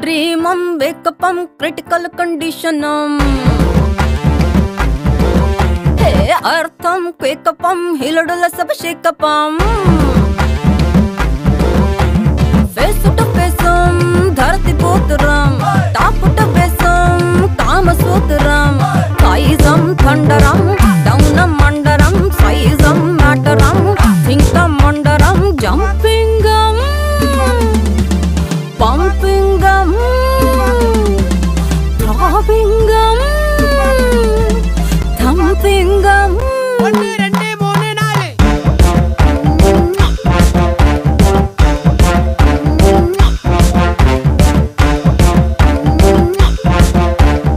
ட்ரீமம் வேக்கப்பம் critical கண்டிஷனம் அர்த்தம் கேக்கப்பம் ஹிலடுல சப ஷேக்கப்பம் ஃபேஸ் டு ஃபேஸம் தரதி போத்துரம் டாப் டு பேசம் காம சூத்திரம் சைஸம் தண்டரம் டவுனம் மண்டரம் சைஸம் மேட்டரம் சிங்கம் மண்டரம் ஜம்பிங்க தம்பிங்கம் தம்பிங்கம்